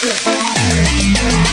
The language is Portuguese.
Yeah.